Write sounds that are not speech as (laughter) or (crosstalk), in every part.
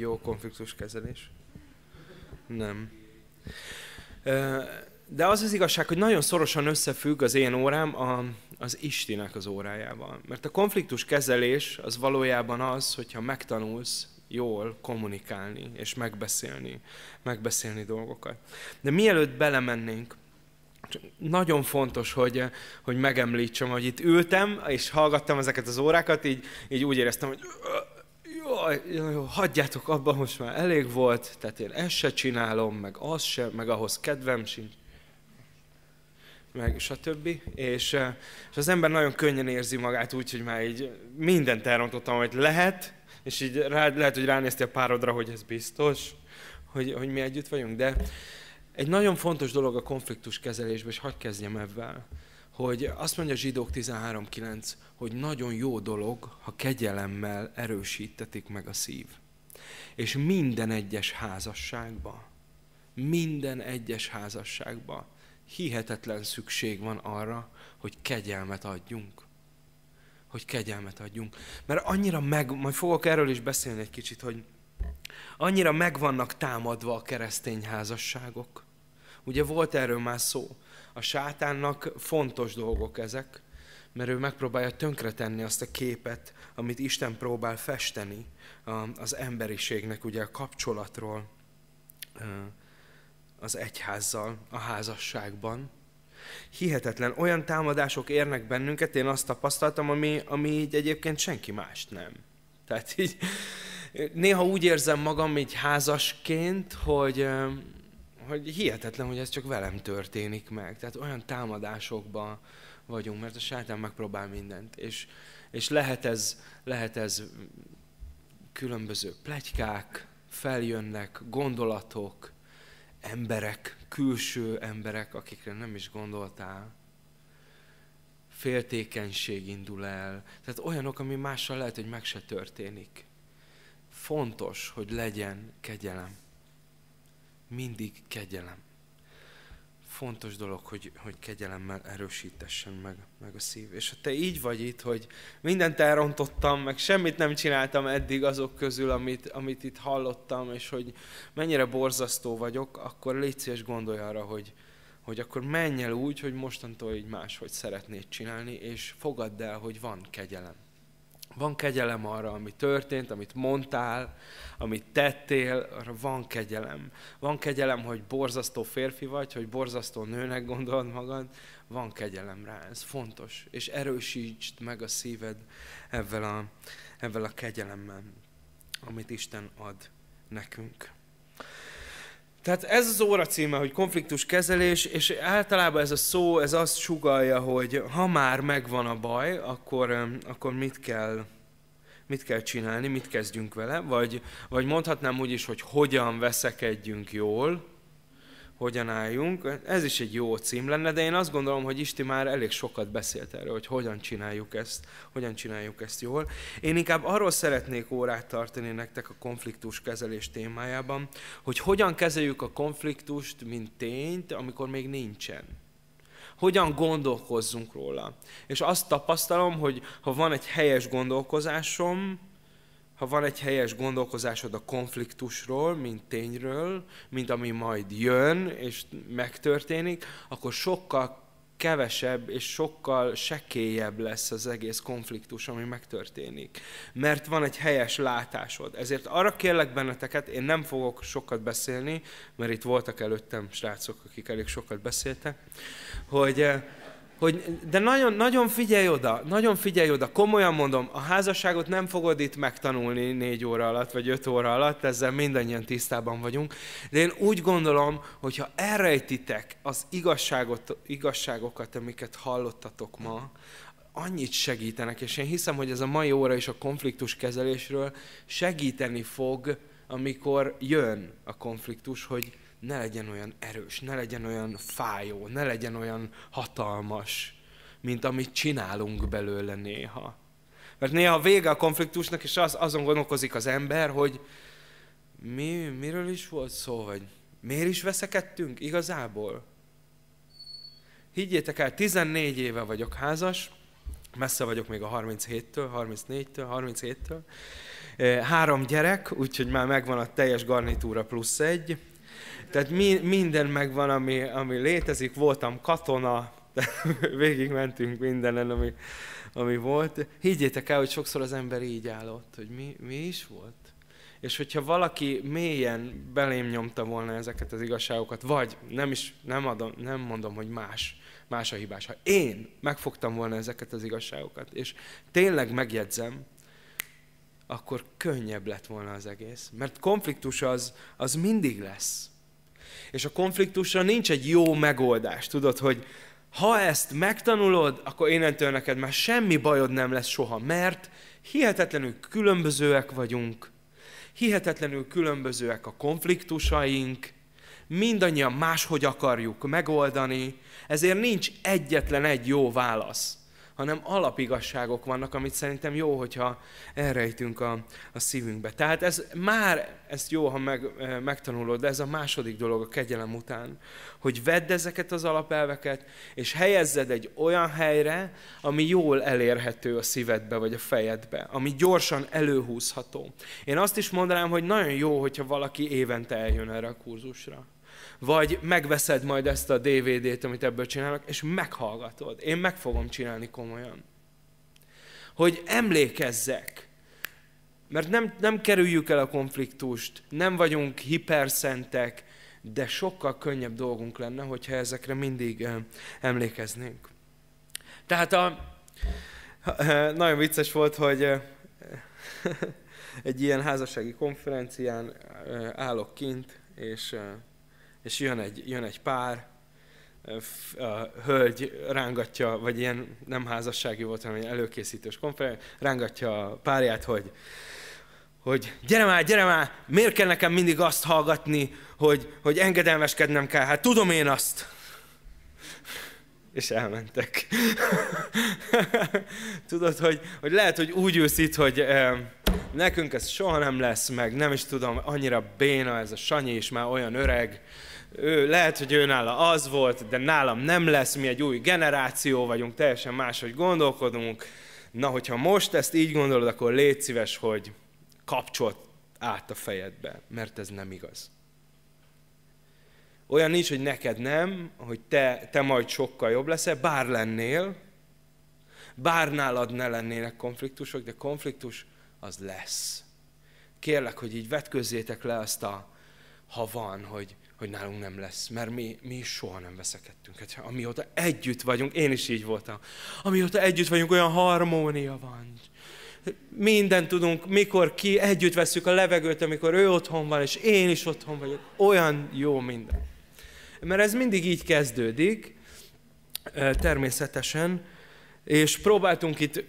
jó konfliktuskezelés? Nem. De az az igazság, hogy nagyon szorosan összefügg az én órám a, az Istinek az órájával. Mert a konfliktus kezelés az valójában az, hogyha megtanulsz jól kommunikálni és megbeszélni, megbeszélni dolgokat. De mielőtt belemennénk, nagyon fontos, hogy, hogy megemlítsem, hogy itt ültem, és hallgattam ezeket az órákat, így, így úgy éreztem, hogy jaj, jaj, hagyjátok abba, most már elég volt, tehát én ezt se csinálom, meg azt se, meg ahhoz kedvem sincs. Meg stb. És, és az ember nagyon könnyen érzi magát úgy, hogy már így mindent elrontottam, hogy lehet, és így rá, lehet, hogy ránéztél párodra, hogy ez biztos, hogy, hogy mi együtt vagyunk, de egy nagyon fontos dolog a konfliktus kezelésben, és hagyd kezdjem ebben, hogy azt mondja Zsidók 13.9, hogy nagyon jó dolog, ha kegyelemmel erősítetik meg a szív. És minden egyes házasságban, minden egyes házasságban hihetetlen szükség van arra, hogy kegyelmet adjunk. Hogy kegyelmet adjunk. Mert annyira meg, majd fogok erről is beszélni egy kicsit, hogy annyira meg vannak támadva a keresztény házasságok. Ugye volt erről már szó. A sátánnak fontos dolgok ezek, mert ő megpróbálja tönkretenni azt a képet, amit Isten próbál festeni az emberiségnek, ugye a kapcsolatról az egyházzal, a házasságban. Hihetetlen, olyan támadások érnek bennünket, én azt tapasztaltam, ami, ami így egyébként senki mást nem. Tehát így, néha úgy érzem magam így házasként, hogy, hogy hihetetlen, hogy ez csak velem történik meg. Tehát olyan támadásokban vagyunk, mert a sátán megpróbál mindent. És, és lehet, ez, lehet ez különböző plegykák, feljönnek, gondolatok, emberek, külső emberek, akikre nem is gondoltál. Féltékenység indul el. Tehát olyanok, ami mással lehet, hogy meg se történik. Fontos, hogy legyen kegyelem. Mindig kegyelem fontos dolog, hogy, hogy kegyelemmel erősítessen meg, meg a szív. És ha te így vagy itt, hogy mindent elrontottam, meg semmit nem csináltam eddig azok közül, amit, amit itt hallottam, és hogy mennyire borzasztó vagyok, akkor légy szíves gondolj arra, hogy, hogy akkor menj el úgy, hogy mostantól így máshogy szeretnéd csinálni, és fogadd el, hogy van kegyelem. Van kegyelem arra, ami történt, amit mondtál, amit tettél, arra van kegyelem. Van kegyelem, hogy borzasztó férfi vagy, hogy borzasztó nőnek gondolod magad, van kegyelem rá, ez fontos. És erősítsd meg a szíved ezzel a, ezzel a kegyelemmel, amit Isten ad nekünk. Tehát ez az óra címe, hogy konfliktus kezelés, és általában ez a szó, ez azt sugalja, hogy ha már megvan a baj, akkor, akkor mit kell mit kell csinálni, mit kezdjünk vele, vagy, vagy mondhatnám úgy is, hogy hogyan veszekedjünk jól, hogyan álljunk. Ez is egy jó cím lenne, de én azt gondolom, hogy Isti már elég sokat beszélt erről, hogy hogyan csináljuk ezt, hogyan csináljuk ezt jól. Én inkább arról szeretnék órát tartani nektek a konfliktus kezelés témájában, hogy hogyan kezeljük a konfliktust, mint tényt, amikor még nincsen hogyan gondolkozzunk róla. És azt tapasztalom, hogy ha van egy helyes gondolkozásom, ha van egy helyes gondolkozásod a konfliktusról, mint tényről, mint ami majd jön és megtörténik, akkor sokkal kevesebb és sokkal sekélyebb lesz az egész konfliktus, ami megtörténik. Mert van egy helyes látásod. Ezért arra kérlek benneteket, én nem fogok sokat beszélni, mert itt voltak előttem srácok, akik elég sokat beszéltek, hogy eh, hogy, de nagyon, nagyon figyelj oda, nagyon figyelj oda, komolyan mondom, a házasságot nem fogod itt megtanulni négy óra alatt, vagy öt óra alatt, ezzel mindannyian tisztában vagyunk, de én úgy gondolom, hogyha elrejtitek az igazságot, igazságokat, amiket hallottatok ma, annyit segítenek, és én hiszem, hogy ez a mai óra is a konfliktus kezelésről segíteni fog, amikor jön a konfliktus, hogy ne legyen olyan erős, ne legyen olyan fájó, ne legyen olyan hatalmas, mint amit csinálunk belőle néha. Mert néha vége a konfliktusnak, és az, azon gondolkozik az ember, hogy mi, miről is volt szó, vagy miért is veszekedtünk igazából? Higgyétek el, 14 éve vagyok házas, messze vagyok még a 37-től, 34-től, 37-től, Három gyerek, úgyhogy már megvan a teljes garnitúra plusz egy. Tehát mi, minden megvan, ami, ami létezik. Voltam katona, (laughs) végig mentünk mindenen, ami, ami volt. Higgyétek el, hogy sokszor az ember így állott, hogy mi, mi is volt. És hogyha valaki mélyen belém nyomta volna ezeket az igazságokat, vagy nem is, nem, adom, nem mondom, hogy más, más a hibás. Ha én megfogtam volna ezeket az igazságokat, és tényleg megjegyzem, akkor könnyebb lett volna az egész. Mert konfliktus az, az mindig lesz. És a konfliktusra nincs egy jó megoldás. Tudod, hogy ha ezt megtanulod, akkor innentől neked már semmi bajod nem lesz soha, mert hihetetlenül különbözőek vagyunk, hihetetlenül különbözőek a konfliktusaink, mindannyian máshogy akarjuk megoldani, ezért nincs egyetlen egy jó válasz hanem alapigasságok vannak, amit szerintem jó, hogyha elrejtünk a, a szívünkbe. Tehát ez már, ezt jó, ha meg, megtanulod, de ez a második dolog a kegyelem után, hogy vedd ezeket az alapelveket, és helyezzed egy olyan helyre, ami jól elérhető a szívedbe vagy a fejedbe, ami gyorsan előhúzható. Én azt is mondanám, hogy nagyon jó, hogyha valaki évente eljön erre a kurzusra vagy megveszed majd ezt a DVD-t, amit ebből csinálnak, és meghallgatod. Én meg fogom csinálni komolyan. Hogy emlékezzek. Mert nem, nem kerüljük el a konfliktust, nem vagyunk hiperszentek, de sokkal könnyebb dolgunk lenne, hogyha ezekre mindig emlékeznénk. Tehát a, (laughs) nagyon vicces volt, hogy (laughs) egy ilyen házassági konferencián állok kint, és és jön egy, jön egy pár, a hölgy rángatja, vagy ilyen nem házassági volt, hanem előkészítős konferencia, rángatja a párját, hogy, hogy gyere már, gyere már, miért kell nekem mindig azt hallgatni, hogy, hogy engedelmeskednem kell, hát tudom én azt. És elmentek. (laughs) Tudod, hogy, hogy lehet, hogy úgy ülsz itt, hogy eh, nekünk ez soha nem lesz meg, nem is tudom, annyira béna ez a Sanyi is már olyan öreg, ő, lehet, hogy ő nála az volt, de nálam nem lesz, mi egy új generáció vagyunk, teljesen máshogy gondolkodunk. Na, hogyha most ezt így gondolod, akkor légy szíves, hogy kapcsolt át a fejedbe, mert ez nem igaz. Olyan nincs, hogy neked nem, hogy te, te majd sokkal jobb leszel, bár lennél, bár nálad ne lennének konfliktusok, de konfliktus az lesz. Kérlek, hogy így vetközzétek le azt a, ha van, hogy hogy nálunk nem lesz, mert mi, mi soha nem veszekedtünk. Hát, amióta együtt vagyunk, én is így voltam, amióta együtt vagyunk, olyan harmónia van. Minden tudunk, mikor ki, együtt veszük a levegőt, amikor ő otthon van, és én is otthon vagyok. Olyan jó minden. Mert ez mindig így kezdődik, természetesen, és próbáltunk itt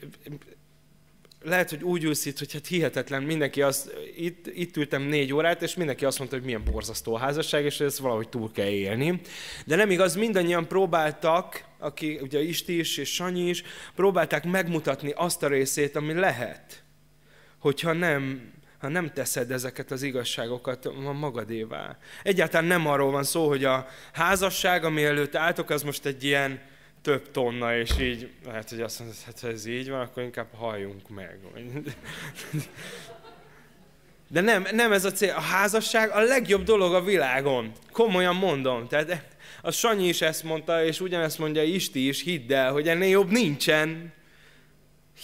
lehet, hogy úgy ülsz itt, hogy hát hihetetlen, mindenki azt, itt, itt ültem négy órát, és mindenki azt mondta, hogy milyen borzasztó a házasság, és ezt valahogy túl kell élni. De nem igaz, mindannyian próbáltak, aki ugye Isti is és Sanyi is, próbálták megmutatni azt a részét, ami lehet, hogyha nem, ha nem teszed ezeket az igazságokat magadévá. Egyáltalán nem arról van szó, hogy a házasság, ami előtt álltok, az most egy ilyen több tonna, és így, lehet, hogy azt mondod, hát ha ez így van, akkor inkább halljunk meg. De nem, nem ez a cél. A házasság a legjobb dolog a világon. Komolyan mondom. Tehát a Sanyi is ezt mondta, és ugyanezt mondja Isti is, hidd el, hogy ennél jobb nincsen.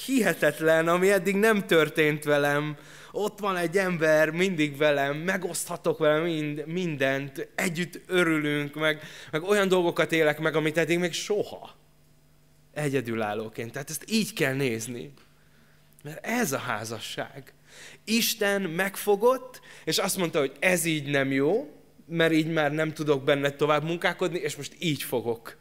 Hihetetlen, ami eddig nem történt velem ott van egy ember mindig velem, megoszthatok vele mind, mindent, együtt örülünk, meg, meg olyan dolgokat élek meg, amit eddig még soha egyedülállóként. Tehát ezt így kell nézni. Mert ez a házasság. Isten megfogott, és azt mondta, hogy ez így nem jó, mert így már nem tudok benne tovább munkálkodni, és most így fogok.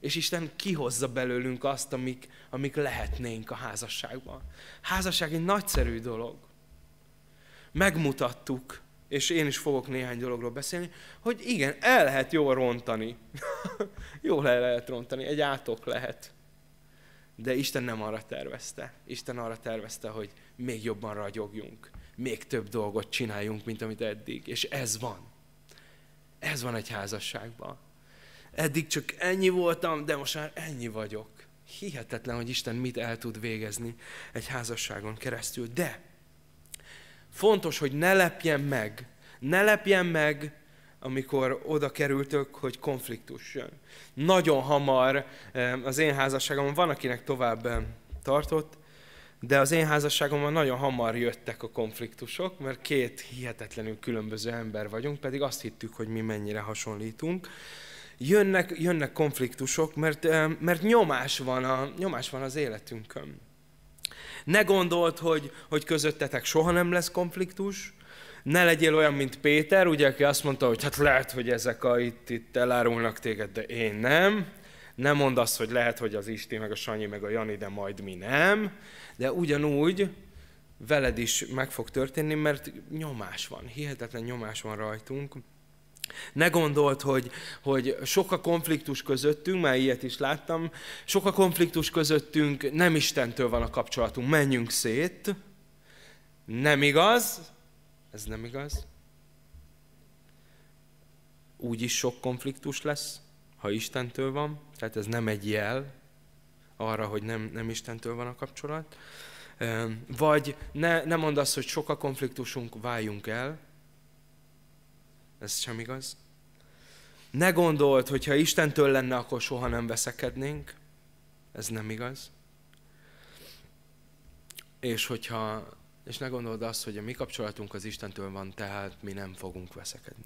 És Isten kihozza belőlünk azt, amik, amik lehetnénk a házasságban. Házasság egy nagyszerű dolog. Megmutattuk, és én is fogok néhány dologról beszélni, hogy igen, el lehet jól rontani. (laughs) jól el lehet rontani, egy átok lehet. De Isten nem arra tervezte. Isten arra tervezte, hogy még jobban ragyogjunk, még több dolgot csináljunk, mint amit eddig. És ez van. Ez van egy házasságban. Eddig csak ennyi voltam, de most már ennyi vagyok. Hihetetlen, hogy Isten mit el tud végezni egy házasságon keresztül. De Fontos, hogy ne lepjen meg. Ne lepjen meg, amikor oda kerültök, hogy konfliktus jön. Nagyon hamar az én házasságomban, van akinek tovább tartott, de az én házasságomban nagyon hamar jöttek a konfliktusok, mert két hihetetlenül különböző ember vagyunk, pedig azt hittük, hogy mi mennyire hasonlítunk. Jönnek, jönnek konfliktusok, mert, mert nyomás, van a, nyomás van az életünkön. Ne gondold, hogy, hogy közöttetek soha nem lesz konfliktus, ne legyél olyan, mint Péter, ugye, aki azt mondta, hogy hát lehet, hogy ezek a itt, itt elárulnak téged, de én nem. Nem mondd azt, hogy lehet, hogy az Isti, meg a Sanyi, meg a Jani, de majd mi nem. De ugyanúgy veled is meg fog történni, mert nyomás van, hihetetlen nyomás van rajtunk. Ne gondold, hogy, hogy sok a konfliktus közöttünk, már ilyet is láttam, sok a konfliktus közöttünk, nem Istentől van a kapcsolatunk, menjünk szét. Nem igaz, ez nem igaz. Úgy is sok konfliktus lesz, ha Istentől van, tehát ez nem egy jel arra, hogy nem, nem Istentől van a kapcsolat. Vagy ne, ne mondd azt, hogy sok a konfliktusunk, váljunk el, ez sem igaz. Ne hogy ha Istentől lenne, akkor soha nem veszekednénk. Ez nem igaz. És hogyha és ne gondold azt, hogy a mi kapcsolatunk az Istentől van, tehát mi nem fogunk veszekedni.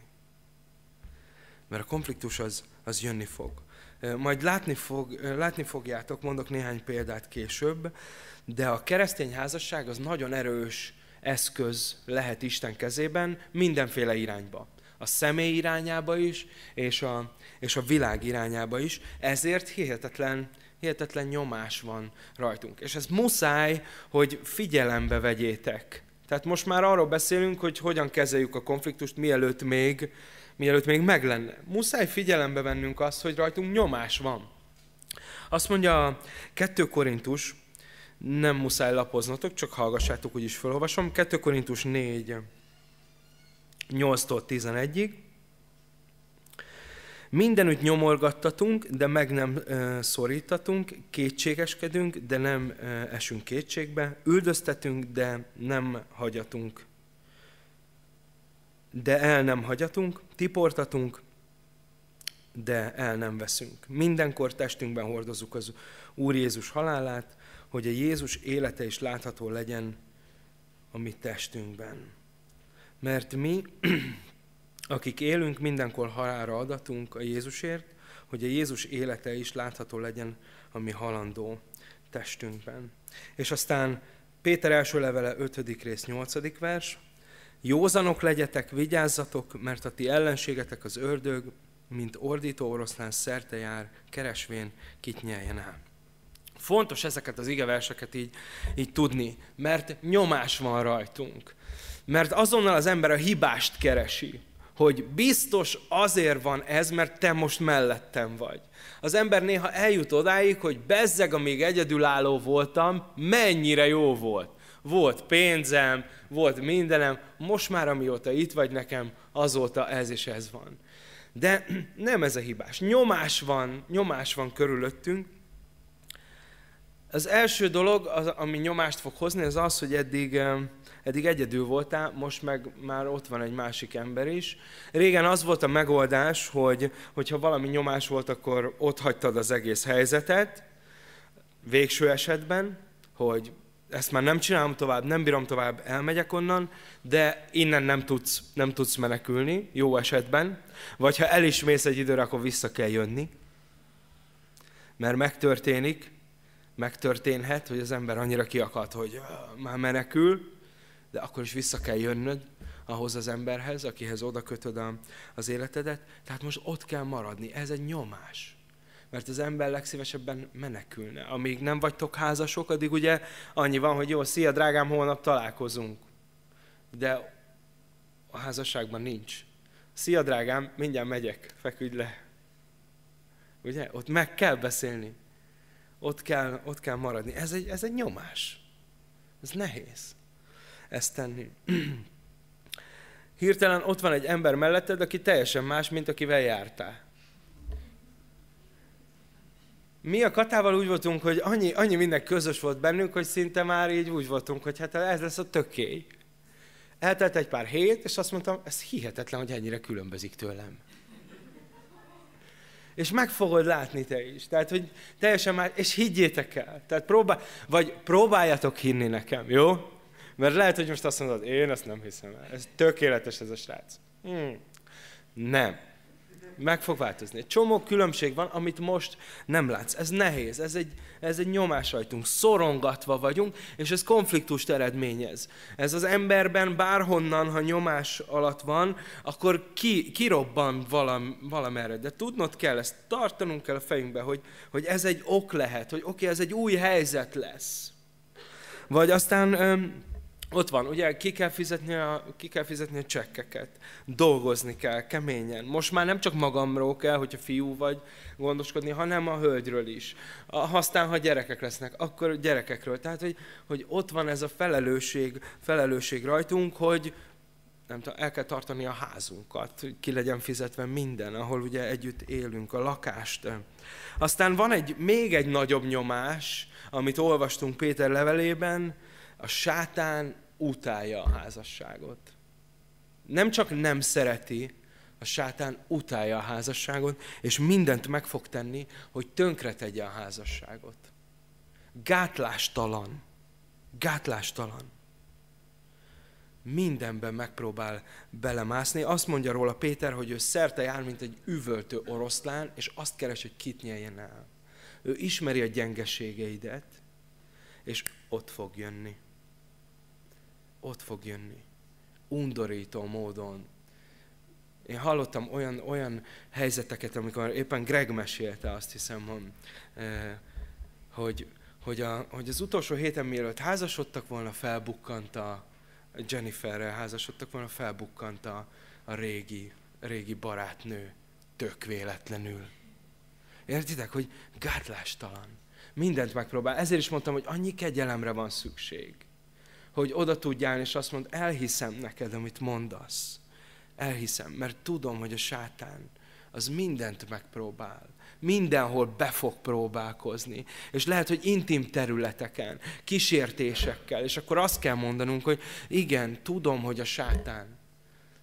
Mert a konfliktus az, az jönni fog. Majd látni, fog, látni fogjátok, mondok néhány példát később, de a keresztény házasság az nagyon erős eszköz lehet Isten kezében mindenféle irányba a személy irányába is, és a, és a világ irányába is. Ezért hihetetlen, hihetetlen nyomás van rajtunk. És ez muszáj, hogy figyelembe vegyétek. Tehát most már arról beszélünk, hogy hogyan kezeljük a konfliktust, mielőtt még, mielőtt még meg lenne. Muszáj figyelembe vennünk azt, hogy rajtunk nyomás van. Azt mondja a 2 Korintus, nem muszáj lapoznotok, csak hallgassátok, úgyis felolvasom. 2 Korintus 4, 8-tól 11-ig. Mindenütt nyomorgattatunk, de meg nem uh, szorítatunk, kétségeskedünk, de nem uh, esünk kétségbe, üldöztetünk, de nem hagyatunk, de el nem hagyatunk, tiportatunk, de el nem veszünk. Mindenkor testünkben hordozunk az Úr Jézus halálát, hogy a Jézus élete is látható legyen a mi testünkben. Mert mi, (clears throat) akik élünk, mindenkor halálra adatunk a Jézusért, hogy a Jézus élete is látható legyen a mi halandó testünkben. És aztán Péter első levele 5. rész 8. vers. Józanok legyetek, vigyázzatok, mert a ti ellenségetek az ördög, mint ordító oroszlán szerte jár, keresvén kit nyeljen el. Fontos ezeket az igeverseket így, így tudni, mert nyomás van rajtunk. Mert azonnal az ember a hibást keresi, hogy biztos azért van ez, mert te most mellettem vagy. Az ember néha eljut odáig, hogy bezzeg, amíg egyedülálló voltam, mennyire jó volt. Volt pénzem, volt mindenem, most már amióta itt vagy nekem, azóta ez és ez van. De nem ez a hibás. Nyomás van, nyomás van körülöttünk. Az első dolog, az, ami nyomást fog hozni, az az, hogy eddig eddig egyedül voltál, most meg már ott van egy másik ember is. Régen az volt a megoldás, hogy hogyha valami nyomás volt, akkor ott hagytad az egész helyzetet, végső esetben, hogy ezt már nem csinálom tovább, nem bírom tovább, elmegyek onnan, de innen nem tudsz, nem tudsz menekülni, jó esetben. Vagy ha el is mész egy időre, akkor vissza kell jönni. Mert megtörténik, megtörténhet, hogy az ember annyira kiakad, hogy már menekül, de akkor is vissza kell jönnöd ahhoz az emberhez, akihez oda kötöd az életedet. Tehát most ott kell maradni. Ez egy nyomás. Mert az ember legszívesebben menekülne. Amíg nem vagytok házasok, addig ugye annyi van, hogy jó, szia drágám, holnap találkozunk. De a házasságban nincs. Szia drágám, mindjárt megyek, feküdj le. Ugye? Ott meg kell beszélni. Ott kell, ott kell maradni. Ez egy, ez egy nyomás. Ez nehéz ezt tenni. (clears throat) Hirtelen ott van egy ember melletted, aki teljesen más, mint akivel jártál. Mi a Katával úgy voltunk, hogy annyi, annyi minden közös volt bennünk, hogy szinte már így úgy voltunk, hogy hát ez lesz a tökély. eltelt egy pár hét, és azt mondtam, ez hihetetlen, hogy ennyire különbözik tőlem. És meg fogod látni te is. Tehát, hogy teljesen már, és higgyétek el. Tehát próbál, vagy próbáljatok hinni nekem, jó? Mert lehet, hogy most azt mondod, én ezt nem hiszem el. Ez tökéletes ez a srác. Hmm. Nem meg fog változni. Csomó különbség van, amit most nem látsz. Ez nehéz, ez egy, ez egy nyomás rajtunk. Szorongatva vagyunk, és ez konfliktust eredményez. Ez az emberben bárhonnan, ha nyomás alatt van, akkor ki, kirobban valam, valamerre. De tudnod kell, ezt tartanunk kell a fejünkbe, hogy, hogy ez egy ok lehet, hogy oké, okay, ez egy új helyzet lesz. Vagy aztán öm, ott van, ugye ki kell, fizetni a, ki kell fizetni a csekkeket, dolgozni kell keményen. Most már nem csak magamról kell, hogyha fiú vagy gondoskodni, hanem a hölgyről is. Aztán, ha gyerekek lesznek, akkor gyerekekről. Tehát, hogy, hogy ott van ez a felelősség, felelősség rajtunk, hogy nem tudom, el kell tartani a házunkat, hogy ki legyen fizetve minden, ahol ugye együtt élünk, a lakást. Aztán van egy, még egy nagyobb nyomás, amit olvastunk Péter levelében, a sátán utálja a házasságot. Nem csak nem szereti, a sátán utálja a házasságot, és mindent meg fog tenni, hogy tönkretegye a házasságot. Gátlástalan. Gátlástalan. Mindenben megpróbál belemászni. Azt mondja róla Péter, hogy ő szerte jár, mint egy üvöltő oroszlán, és azt keres, hogy kit nyeljen el. Ő ismeri a gyengeségeidet, és ott fog jönni ott fog jönni. Undorító módon. Én hallottam olyan, olyan helyzeteket, amikor éppen Greg mesélte, azt hiszem, hogy, eh, hogy, hogy, a, hogy az utolsó héten, mielőtt házasodtak volna, felbukkant a Jenniferrel házasodtak volna, felbukkant a, a régi, régi barátnő. Tök véletlenül. Értitek, hogy gátlástalan. Mindent megpróbál. Ezért is mondtam, hogy annyi kegyelemre van szükség hogy oda tudjál, és azt mond, elhiszem neked, amit mondasz. Elhiszem, mert tudom, hogy a sátán az mindent megpróbál. Mindenhol be fog próbálkozni. És lehet, hogy intim területeken, kísértésekkel. És akkor azt kell mondanunk, hogy igen, tudom, hogy a sátán.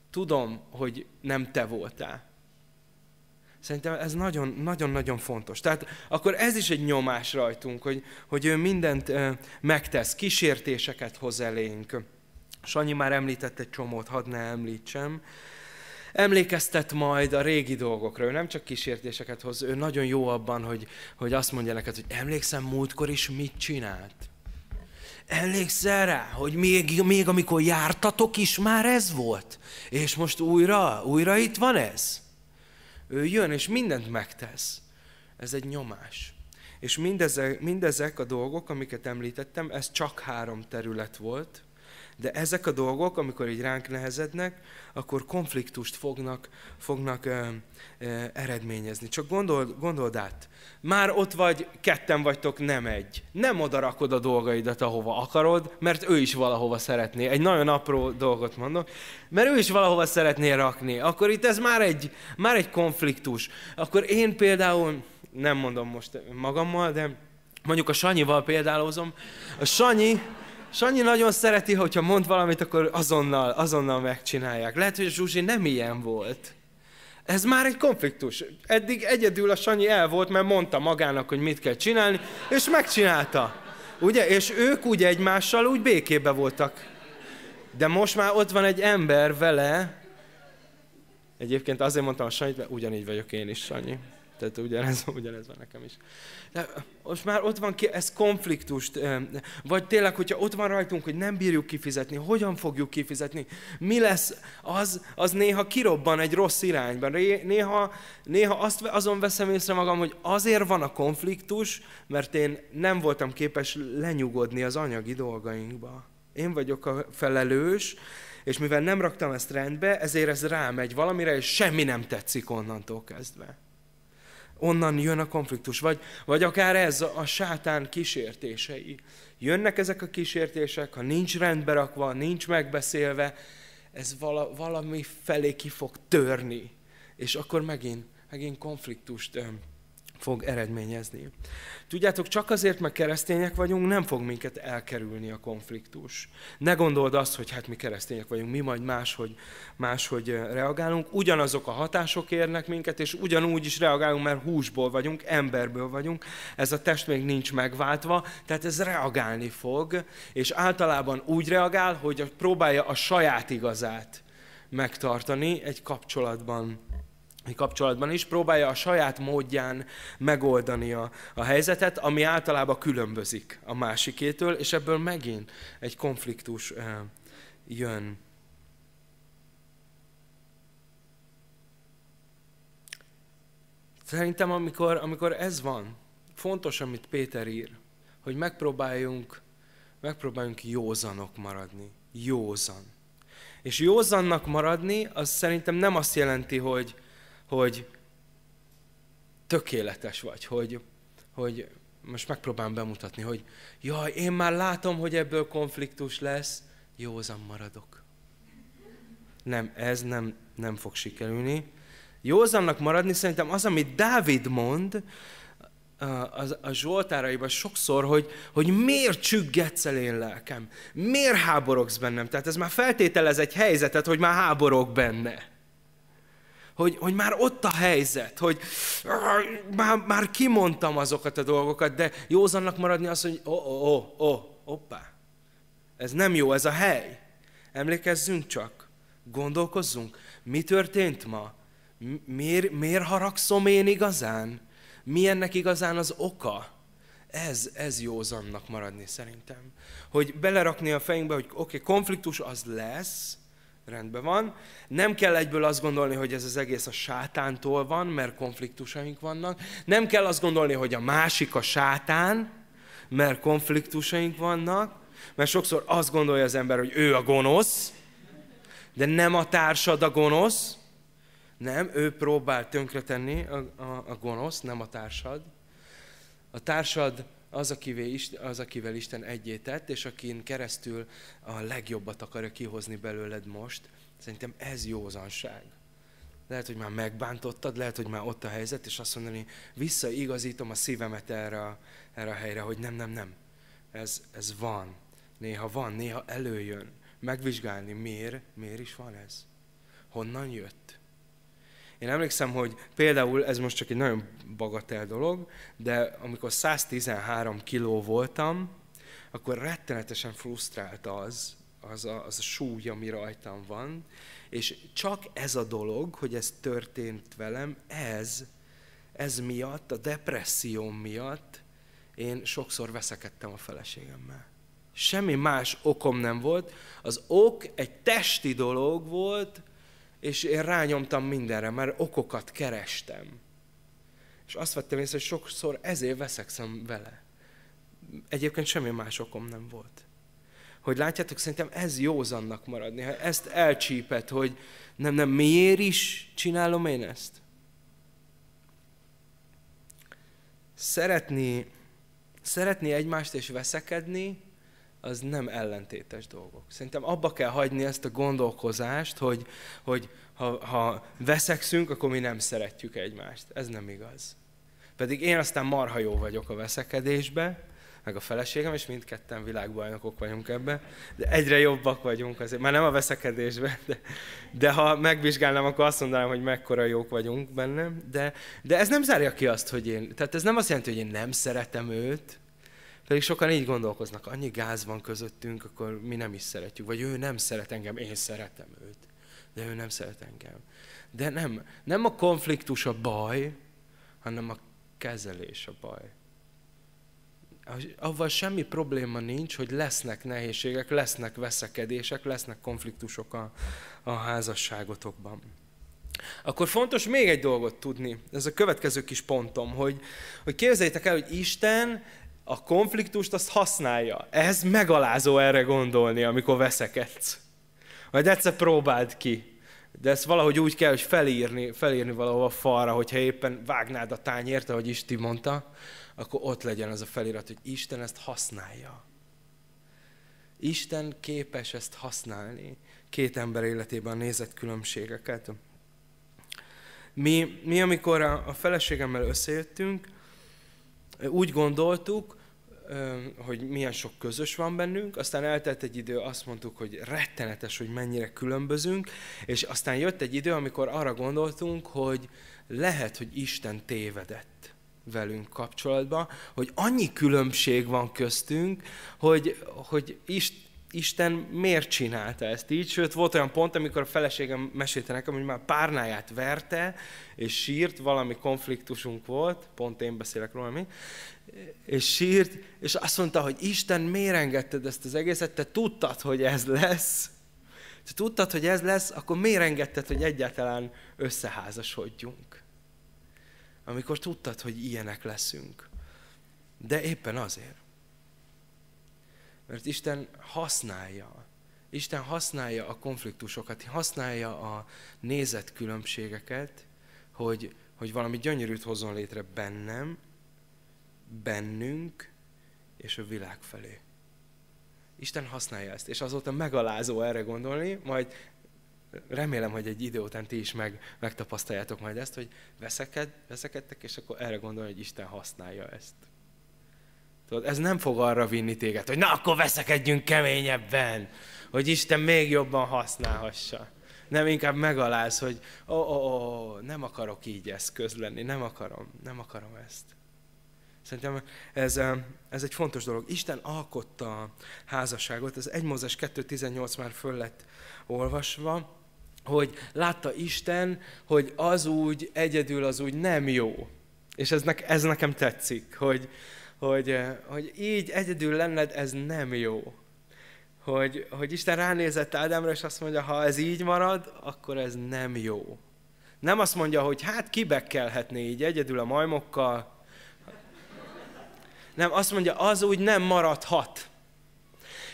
Tudom, hogy nem te voltál. Szerintem ez nagyon-nagyon fontos. Tehát akkor ez is egy nyomás rajtunk, hogy, hogy ő mindent megtesz, kísértéseket hoz elénk. Sanyi már említett egy csomót, hadd ne említsem. Emlékeztet majd a régi dolgokra. Ő nem csak kísértéseket hoz, ő nagyon jó abban, hogy, hogy azt mondja neked, hogy emlékszem múltkor is mit csinált. Emlékszel rá, hogy még, még amikor jártatok is már ez volt? És most újra, újra itt van ez? Ő jön, és mindent megtesz. Ez egy nyomás. És mindezek, mindezek a dolgok, amiket említettem, ez csak három terület volt, de ezek a dolgok, amikor így ránk nehezednek, akkor konfliktust fognak, fognak ö, ö, eredményezni. Csak gondold, gondold át, már ott vagy, ketten vagytok, nem egy. Nem oda rakod a dolgaidat, ahova akarod, mert ő is valahova szeretné. Egy nagyon apró dolgot mondok, mert ő is valahova szeretné rakni. Akkor itt ez már egy, már egy konfliktus. Akkor én például, nem mondom most magammal, de mondjuk a Sanyival példálozom. A Sanyi, Sanyi nagyon szereti, hogyha mond valamit, akkor azonnal, azonnal megcsinálják. Lehet, hogy Zsuzsi nem ilyen volt. Ez már egy konfliktus. Eddig egyedül a Sanyi el volt, mert mondta magának, hogy mit kell csinálni, és megcsinálta. Ugye? És ők úgy egymással úgy békébe voltak. De most már ott van egy ember vele, egyébként azért mondtam a Sanyit, mert ugyanígy vagyok én is, Sanyi. Tehát ugyanez, ugyanez van nekem is. De most már ott van ki, ez konfliktust, vagy tényleg, hogyha ott van rajtunk, hogy nem bírjuk kifizetni, hogyan fogjuk kifizetni, mi lesz, az, az néha kirobban egy rossz irányban. Néha, néha azt, azon veszem észre magam, hogy azért van a konfliktus, mert én nem voltam képes lenyugodni az anyagi dolgainkba. Én vagyok a felelős, és mivel nem raktam ezt rendbe, ezért ez rámegy valamire, és semmi nem tetszik onnantól kezdve. Onnan jön a konfliktus. Vagy, vagy akár ez a, sátán kísértései. Jönnek ezek a kísértések, ha nincs rendbe rakva, nincs megbeszélve, ez vala, valami felé ki fog törni. És akkor megint, megint konfliktust fog eredményezni. Tudjátok, csak azért, mert keresztények vagyunk, nem fog minket elkerülni a konfliktus. Ne gondold azt, hogy hát mi keresztények vagyunk, mi majd máshogy, máshogy reagálunk. Ugyanazok a hatások érnek minket, és ugyanúgy is reagálunk, mert húsból vagyunk, emberből vagyunk. Ez a test még nincs megváltva, tehát ez reagálni fog, és általában úgy reagál, hogy próbálja a saját igazát megtartani egy kapcsolatban kapcsolatban is, próbálja a saját módján megoldani a, a helyzetet, ami általában különbözik a másikétől, és ebből megint egy konfliktus eh, jön. Szerintem, amikor, amikor ez van, fontos, amit Péter ír, hogy megpróbáljunk, megpróbáljunk józanok maradni. Józan. És józannak maradni, az szerintem nem azt jelenti, hogy, hogy tökéletes vagy, hogy, hogy most megpróbálom bemutatni, hogy jaj, én már látom, hogy ebből konfliktus lesz, józan maradok. Nem, ez nem, nem fog sikerülni. Józannak maradni szerintem az, amit Dávid mond, a, a, Zsoltáraiban sokszor, hogy, hogy miért csüggetsz el én lelkem? Miért háborogsz bennem? Tehát ez már feltételez egy helyzetet, hogy már háborog benne hogy, hogy már ott a helyzet, hogy már, már kimondtam azokat a dolgokat, de józannak maradni az, hogy ó, ó, ó, ó, hoppá, ez nem jó, ez a hely. Emlékezzünk csak, gondolkozzunk, mi történt ma? Miért, miért haragszom én igazán? Mi ennek igazán az oka? Ez, ez józannak maradni szerintem. Hogy belerakni a fejünkbe, hogy oké, okay, konfliktus az lesz, Rendben van. Nem kell egyből azt gondolni, hogy ez az egész a sátántól van, mert konfliktusaink vannak. Nem kell azt gondolni, hogy a másik a sátán, mert konfliktusaink vannak. Mert sokszor azt gondolja az ember, hogy ő a gonosz, de nem a társad a gonosz. Nem, ő próbál tönkretenni a, a, a gonosz, nem a társad. A társad az, Isten, az, akivel Isten egyé tett, és akin keresztül a legjobbat akarja kihozni belőled most. Szerintem ez józanság. Lehet, hogy már megbántottad, lehet, hogy már ott a helyzet, és azt mondani, visszaigazítom a szívemet erre erre a helyre, hogy nem, nem, nem. Ez, ez van. Néha van, néha előjön. Megvizsgálni, miért, miért is van ez. Honnan jött. Én emlékszem, hogy például, ez most csak egy nagyon bagatel dolog, de amikor 113 kiló voltam, akkor rettenetesen frusztrált az, az a, az a súly, ami rajtam van, és csak ez a dolog, hogy ez történt velem, ez, ez miatt, a depresszióm miatt én sokszor veszekedtem a feleségemmel. Semmi más okom nem volt. Az ok egy testi dolog volt, és én rányomtam mindenre, mert okokat kerestem. És azt vettem észre, hogy sokszor ezért veszekszem vele. Egyébként semmi más okom nem volt. Hogy látjátok, szerintem ez józannak maradni. Ha ezt elcsípet, hogy nem, nem, miért is csinálom én ezt? Szeretni, szeretni egymást és veszekedni, az nem ellentétes dolgok. Szerintem abba kell hagyni ezt a gondolkozást, hogy, hogy ha, ha veszekszünk, akkor mi nem szeretjük egymást. Ez nem igaz. Pedig én aztán marha jó vagyok a veszekedésbe, meg a feleségem, és mindketten világbajnokok vagyunk ebbe, de egyre jobbak vagyunk azért, már nem a veszekedésben, de, de ha megvizsgálnám, akkor azt mondanám, hogy mekkora jók vagyunk benne, de, de ez nem zárja ki azt, hogy én, tehát ez nem azt jelenti, hogy én nem szeretem őt, pedig sokan így gondolkoznak, annyi gáz van közöttünk, akkor mi nem is szeretjük. Vagy ő nem szeret engem, én szeretem őt. De ő nem szeret engem. De nem, nem a konfliktus a baj, hanem a kezelés a baj. Avval semmi probléma nincs, hogy lesznek nehézségek, lesznek veszekedések, lesznek konfliktusok a, a házasságotokban. Akkor fontos még egy dolgot tudni, ez a következő kis pontom, hogy, hogy képzeljétek el, hogy Isten a konfliktust azt használja. Ez megalázó erre gondolni, amikor veszekedsz. Vagy egyszer próbáld ki. De ezt valahogy úgy kell, hogy felírni, felírni valahol a falra, hogyha éppen vágnád a tányért, ahogy Isti mondta, akkor ott legyen az a felirat, hogy Isten ezt használja. Isten képes ezt használni. Két ember életében nézett különbségeket. Mi, mi amikor a, a feleségemmel összejöttünk, úgy gondoltuk, hogy milyen sok közös van bennünk, aztán eltelt egy idő, azt mondtuk, hogy rettenetes, hogy mennyire különbözünk, és aztán jött egy idő, amikor arra gondoltunk, hogy lehet, hogy Isten tévedett velünk kapcsolatban, hogy annyi különbség van köztünk, hogy, hogy Isten, Isten miért csinálta ezt így? Sőt, volt olyan pont, amikor a feleségem mesélte nekem, hogy már párnáját verte, és sírt, valami konfliktusunk volt, pont én beszélek róla mi, és sírt, és azt mondta, hogy Isten miért engedted ezt az egészet, te tudtad, hogy ez lesz. Te tudtad, hogy ez lesz, akkor miért engedted, hogy egyáltalán összeházasodjunk? Amikor tudtad, hogy ilyenek leszünk. De éppen azért. Mert Isten használja. Isten használja a konfliktusokat, használja a nézetkülönbségeket, hogy, hogy valami gyönyörűt hozzon létre bennem, bennünk és a világ felé. Isten használja ezt, és azóta megalázó erre gondolni, majd remélem, hogy egy idő után ti is meg, megtapasztaljátok majd ezt, hogy veszeked, veszekedtek, és akkor erre gondolni, hogy Isten használja ezt. Tudod, ez nem fog arra vinni téged, hogy na, akkor veszekedjünk keményebben, hogy Isten még jobban használhassa. Nem inkább megaláz, hogy ó, oh, oh, nem akarok így eszköz lenni, nem akarom, nem akarom ezt. Szerintem ez, ez egy fontos dolog. Isten alkotta a házasságot, ez 1 Mózes 2.18 már föl lett olvasva, hogy látta Isten, hogy az úgy, egyedül az úgy nem jó. És ez, ne, ez nekem tetszik, hogy, hogy, hogy így egyedül lenned, ez nem jó. Hogy, hogy Isten ránézett Ádámra, és azt mondja, ha ez így marad, akkor ez nem jó. Nem azt mondja, hogy hát kibekkelhetné így egyedül a majmokkal, nem, azt mondja, az úgy nem maradhat.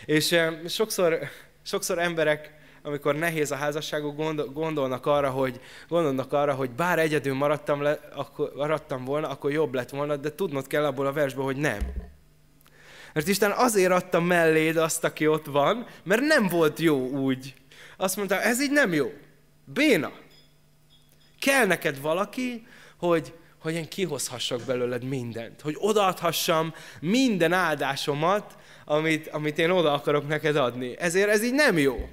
És eh, sokszor, sokszor emberek, amikor nehéz a házasságuk, gondol, gondolnak arra, hogy, gondolnak arra, hogy bár egyedül maradtam, le, akkor, maradtam volna, akkor jobb lett volna, de tudnod kell abból a versből, hogy nem. Mert Isten azért adta melléd azt, aki ott van, mert nem volt jó úgy. Azt mondta, ez így nem jó. Béna. Kell neked valaki, hogy, hogy én kihozhassak belőled mindent. Hogy odaadhassam minden áldásomat, amit, amit én oda akarok neked adni. Ezért ez így nem jó.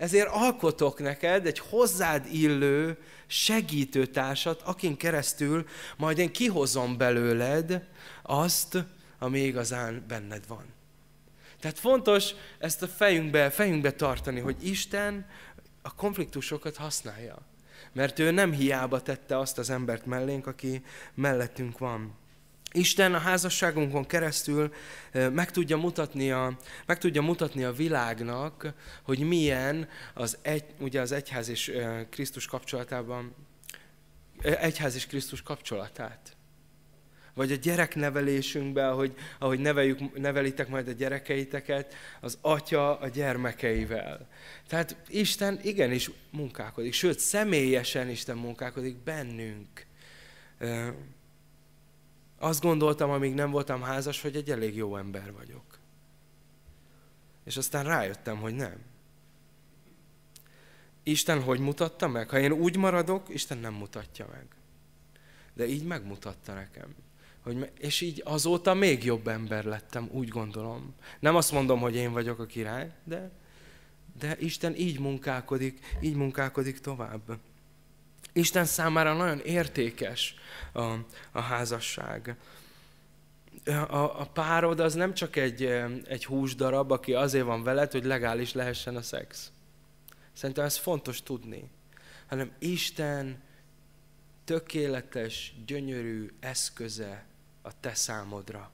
Ezért alkotok neked egy hozzád illő segítőtársat, akin keresztül majd én kihozom belőled azt, ami igazán benned van. Tehát fontos ezt a fejünkbe, fejünkbe tartani, hogy Isten a konfliktusokat használja. Mert ő nem hiába tette azt az embert mellénk, aki mellettünk van. Isten a házasságunkon keresztül meg tudja mutatni a, meg tudja mutatni a világnak, hogy milyen az, egy, ugye az egyház és Krisztus kapcsolatában, egyház és Krisztus kapcsolatát. Vagy a gyereknevelésünkben, ahogy, ahogy neveljük, nevelitek majd a gyerekeiteket, az atya a gyermekeivel. Tehát Isten igenis munkálkodik, sőt, személyesen Isten munkálkodik bennünk. Azt gondoltam, amíg nem voltam házas, hogy egy elég jó ember vagyok. És aztán rájöttem, hogy nem. Isten hogy mutatta meg? Ha én úgy maradok, Isten nem mutatja meg. De így megmutatta nekem. Hogy, és így azóta még jobb ember lettem, úgy gondolom. Nem azt mondom, hogy én vagyok a király, de, de Isten így munkálkodik, így munkálkodik tovább. Isten számára nagyon értékes a, a házasság. A, a párod az nem csak egy, egy húsdarab, aki azért van veled, hogy legális lehessen a szex. Szerintem ez fontos tudni. Hanem Isten tökéletes, gyönyörű eszköze a te számodra.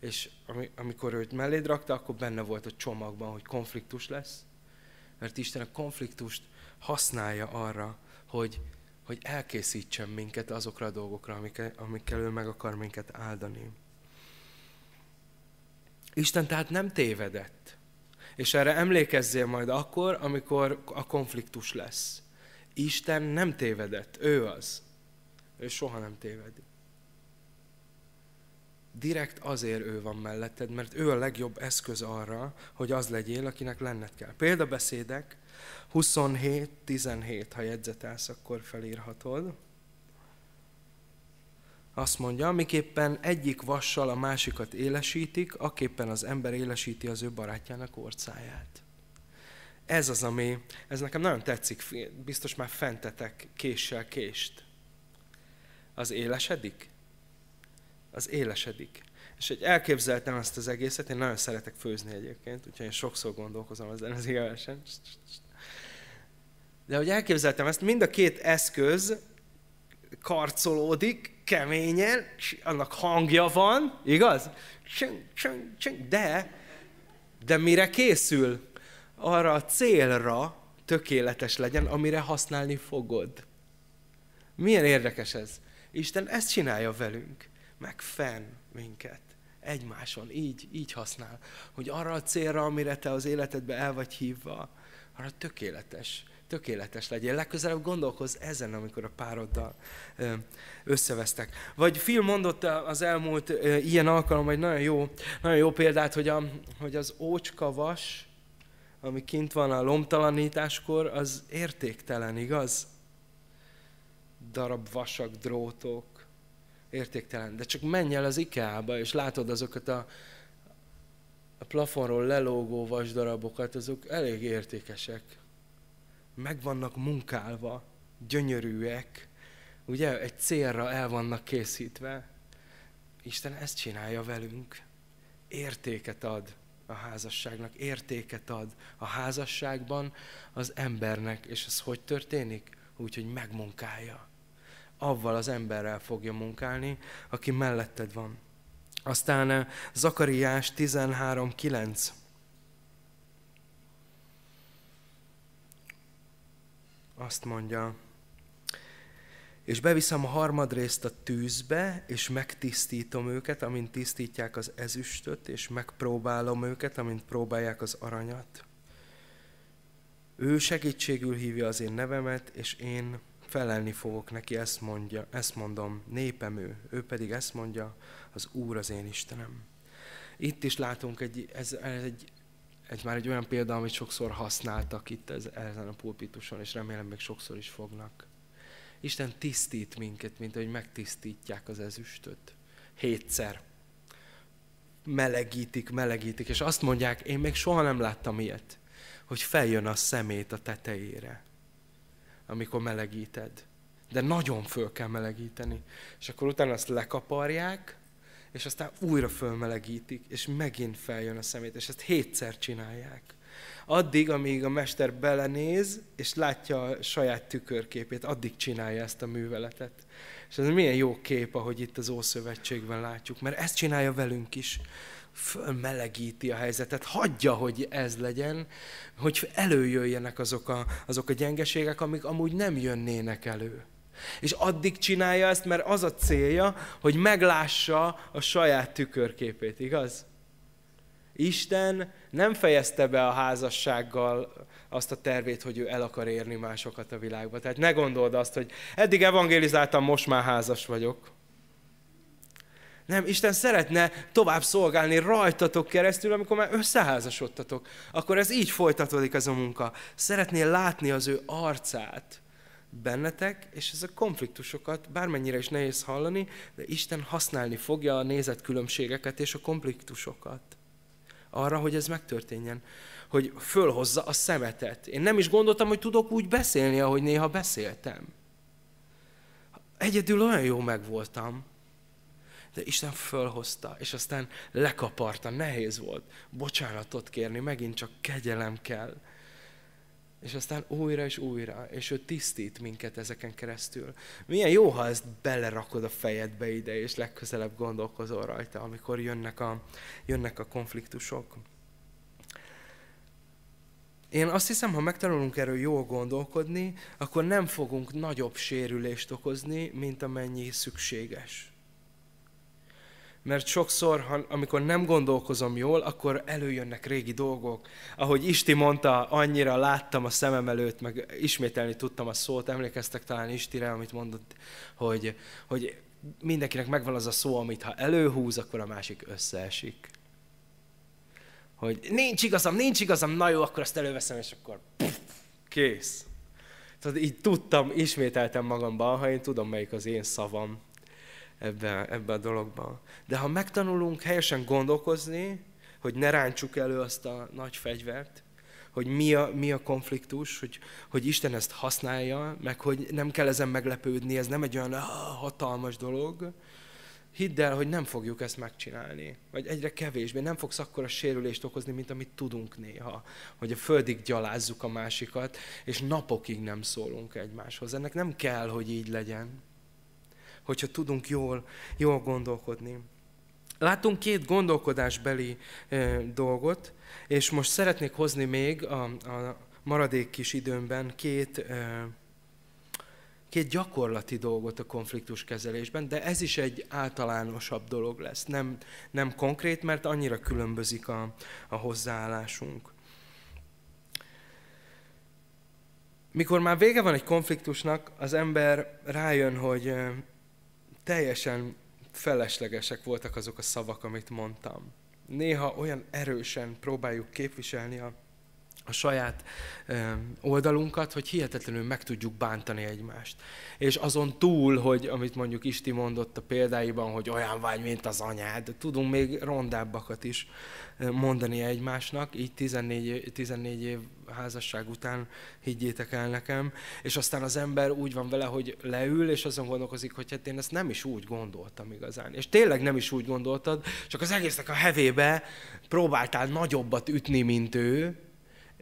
És amikor őt melléd rakta, akkor benne volt a csomagban, hogy konfliktus lesz. Mert Isten a konfliktust használja arra, hogy, hogy elkészítsen minket azokra a dolgokra, amikkel, amikkel ő meg akar minket áldani. Isten tehát nem tévedett. És erre emlékezzél majd akkor, amikor a konfliktus lesz. Isten nem tévedett, ő az. Ő soha nem téved. Direkt azért ő van melletted, mert ő a legjobb eszköz arra, hogy az legyél, akinek lenned kell. Példabeszédek 27-17, ha jegyzetelsz, akkor felírhatod. Azt mondja, miképpen egyik vassal a másikat élesítik, aképpen az ember élesíti az ő barátjának orcáját. Ez az, ami, ez nekem nagyon tetszik, biztos már fentetek késsel kést. Az élesedik? Az élesedik. És egy elképzeltem azt az egészet, én nagyon szeretek főzni egyébként, úgyhogy én sokszor gondolkozom ezen az élesen. De hogy elképzeltem ezt, mind a két eszköz karcolódik keményen, annak hangja van, igaz? De, de mire készül? Arra a célra tökéletes legyen, amire használni fogod. Milyen érdekes ez? Isten ezt csinálja velünk, meg fenn minket egymáson, így, így használ, hogy arra a célra, amire te az életedbe el vagy hívva, arra tökéletes tökéletes legyél. Legközelebb gondolkozz ezen, amikor a pároddal összevesztek. Vagy Phil mondott az elmúlt ilyen alkalom egy nagyon jó, nagyon jó példát, hogy, a, hogy az ócskavas, ami kint van a lomtalanításkor, az értéktelen, igaz? Darab vasak, drótok, értéktelen. De csak menj el az IKEA-ba, és látod azokat a, a plafonról lelógó vasdarabokat, azok elég értékesek meg vannak munkálva, gyönyörűek, ugye, egy célra el vannak készítve. Isten ezt csinálja velünk. Értéket ad a házasságnak, értéket ad a házasságban az embernek. És ez hogy történik? Úgy, hogy megmunkálja. Avval az emberrel fogja munkálni, aki melletted van. Aztán eh, Zakariás 13.9. azt mondja, és beviszem a harmadrészt a tűzbe, és megtisztítom őket, amint tisztítják az ezüstöt, és megpróbálom őket, amint próbálják az aranyat. Ő segítségül hívja az én nevemet, és én felelni fogok neki, ezt, mondja, ezt mondom, népem ő, ő pedig ezt mondja, az Úr az én Istenem. Itt is látunk egy, ez, egy egy már egy olyan példa, amit sokszor használtak itt ez, ezen a pulpituson, és remélem még sokszor is fognak. Isten tisztít minket, mint ahogy megtisztítják az ezüstöt. Hétszer. Melegítik, melegítik, és azt mondják, én még soha nem láttam ilyet, hogy feljön a szemét a tetejére, amikor melegíted. De nagyon föl kell melegíteni. És akkor utána azt lekaparják, és aztán újra fölmelegítik, és megint feljön a szemét, és ezt hétszer csinálják. Addig, amíg a mester belenéz, és látja a saját tükörképét, addig csinálja ezt a műveletet. És ez milyen jó kép, ahogy itt az Ószövetségben látjuk, mert ezt csinálja velünk is. Fölmelegíti a helyzetet, hagyja, hogy ez legyen, hogy előjöjjenek azok a, azok a gyengeségek, amik amúgy nem jönnének elő. És addig csinálja ezt, mert az a célja, hogy meglássa a saját tükörképét, igaz? Isten nem fejezte be a házassággal azt a tervét, hogy ő el akar érni másokat a világba. Tehát ne gondold azt, hogy eddig evangélizáltam, most már házas vagyok. Nem, Isten szeretne tovább szolgálni rajtatok keresztül, amikor már összeházasodtatok. Akkor ez így folytatódik ez a munka. Szeretnél látni az ő arcát bennetek, és ez a konfliktusokat, bármennyire is nehéz hallani, de Isten használni fogja a nézetkülönbségeket és a konfliktusokat. Arra, hogy ez megtörténjen. Hogy fölhozza a szemetet. Én nem is gondoltam, hogy tudok úgy beszélni, ahogy néha beszéltem. Egyedül olyan jó megvoltam. De Isten fölhozta, és aztán lekaparta, nehéz volt bocsánatot kérni, megint csak kegyelem kell és aztán újra és újra, és ő tisztít minket ezeken keresztül. Milyen jó, ha ezt belerakod a fejedbe ide, és legközelebb gondolkozol rajta, amikor jönnek a, jönnek a konfliktusok. Én azt hiszem, ha megtanulunk erről jól gondolkodni, akkor nem fogunk nagyobb sérülést okozni, mint amennyi szükséges. Mert sokszor, ha, amikor nem gondolkozom jól, akkor előjönnek régi dolgok. Ahogy Isti mondta, annyira láttam a szemem előtt, meg ismételni tudtam a szót, emlékeztek talán Istire, amit mondott, hogy, hogy mindenkinek megvan az a szó, amit ha előhúz, akkor a másik összeesik. Hogy nincs igazam, nincs igazam, na jó, akkor azt előveszem, és akkor pff, kész. Tehát így tudtam, ismételtem magamban, ha én tudom, melyik az én szavam ebbe, ebbe a dologba. De ha megtanulunk helyesen gondolkozni, hogy ne rántsuk elő azt a nagy fegyvert, hogy mi a, mi a konfliktus, hogy, hogy Isten ezt használja, meg hogy nem kell ezen meglepődni, ez nem egy olyan ah, hatalmas dolog. Hidd el, hogy nem fogjuk ezt megcsinálni, vagy egyre kevésbé. Nem fogsz akkor a sérülést okozni, mint amit tudunk néha. Hogy a földig gyalázzuk a másikat, és napokig nem szólunk egymáshoz. Ennek nem kell, hogy így legyen. Hogyha tudunk jól, jól gondolkodni. Látunk két gondolkodásbeli e, dolgot, és most szeretnék hozni még a, a maradék kis időmben két, e, két gyakorlati dolgot a konfliktus kezelésben, de ez is egy általánosabb dolog lesz. Nem, nem konkrét, mert annyira különbözik a, a hozzáállásunk. Mikor már vége van egy konfliktusnak, az ember rájön, hogy teljesen feleslegesek voltak azok a szavak, amit mondtam. Néha olyan erősen próbáljuk képviselni a, a saját oldalunkat, hogy hihetetlenül meg tudjuk bántani egymást. És azon túl, hogy amit mondjuk Isti mondott a példáiban, hogy olyan vagy, mint az anyád, tudunk még rondábbakat is mondani egymásnak, így 14, 14 év házasság után, higgyétek el nekem, és aztán az ember úgy van vele, hogy leül, és azon gondolkozik, hogy hát én ezt nem is úgy gondoltam igazán. És tényleg nem is úgy gondoltad, csak az egésznek a hevébe próbáltál nagyobbat ütni, mint ő,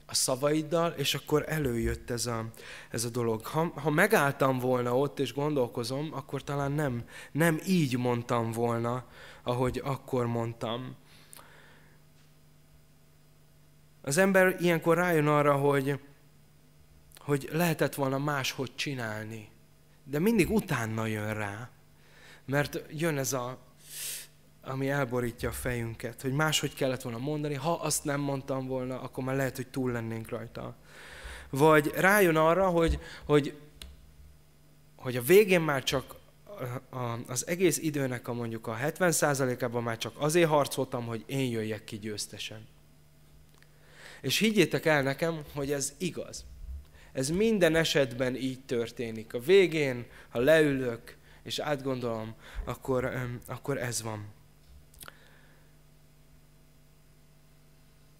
a szavaiddal, és akkor előjött ez a, ez a dolog. Ha, ha megálltam volna ott, és gondolkozom, akkor talán nem, nem így mondtam volna, ahogy akkor mondtam. Az ember ilyenkor rájön arra, hogy, hogy lehetett volna máshogy csinálni. De mindig utána jön rá. Mert jön ez a, ami elborítja a fejünket, hogy máshogy kellett volna mondani, ha azt nem mondtam volna, akkor már lehet, hogy túl lennénk rajta. Vagy rájön arra, hogy, hogy, hogy a végén már csak az egész időnek a mondjuk a 70%-ában már csak azért harcoltam, hogy én jöjjek ki győztesen. És higgyétek el nekem, hogy ez igaz. Ez minden esetben így történik. A végén, ha leülök és átgondolom, akkor, akkor ez van.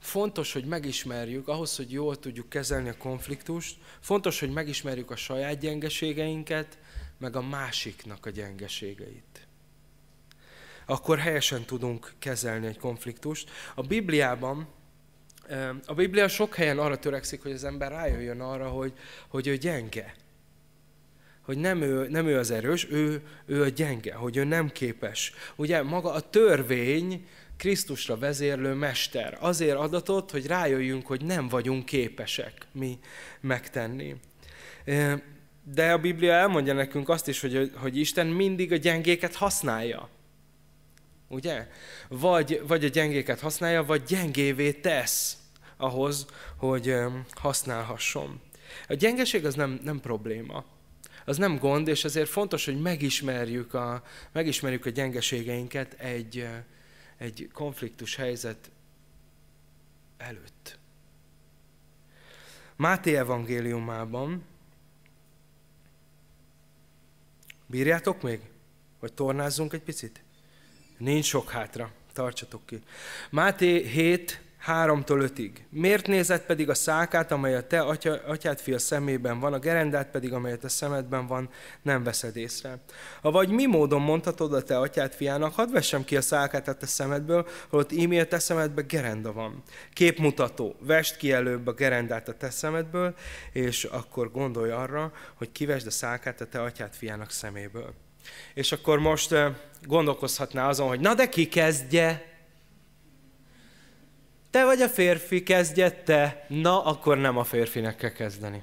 Fontos, hogy megismerjük, ahhoz, hogy jól tudjuk kezelni a konfliktust, fontos, hogy megismerjük a saját gyengeségeinket, meg a másiknak a gyengeségeit. Akkor helyesen tudunk kezelni egy konfliktust. A Bibliában a Biblia sok helyen arra törekszik, hogy az ember rájöjjön arra, hogy, hogy ő gyenge. Hogy nem ő, nem ő az erős, ő, ő a gyenge, hogy ő nem képes. Ugye maga a törvény Krisztusra vezérlő mester azért adatot, hogy rájöjjünk, hogy nem vagyunk képesek mi megtenni. De a Biblia elmondja nekünk azt is, hogy, hogy Isten mindig a gyengéket használja. Ugye? Vagy, vagy a gyengéket használja, vagy gyengévé tesz ahhoz, hogy használhasson. A gyengeség az nem, nem probléma. Az nem gond, és ezért fontos, hogy megismerjük a, megismerjük a gyengeségeinket egy, egy konfliktus helyzet előtt. Máté evangéliumában Bírjátok még? Vagy tornázzunk egy picit? Nincs sok hátra, tartsatok ki. Máté 7, 3-tól 5-ig. Miért nézett pedig a szákát, amely a te atya, atyád fia szemében van, a gerendát pedig, amelyet a szemedben van, nem veszed észre? Ha vagy mi módon mondhatod a te atyád fiának, hadd vessem ki a szákát a te szemedből, holott ímé a te szemedben gerenda van. Képmutató, vest ki előbb a gerendát a te szemedből, és akkor gondolj arra, hogy kivesd a szákát a te atyád fiának szeméből. És akkor most gondolkozhatná azon, hogy na de ki kezdje? Te vagy a férfi, kezdje te. Na, akkor nem a férfinek kell kezdeni,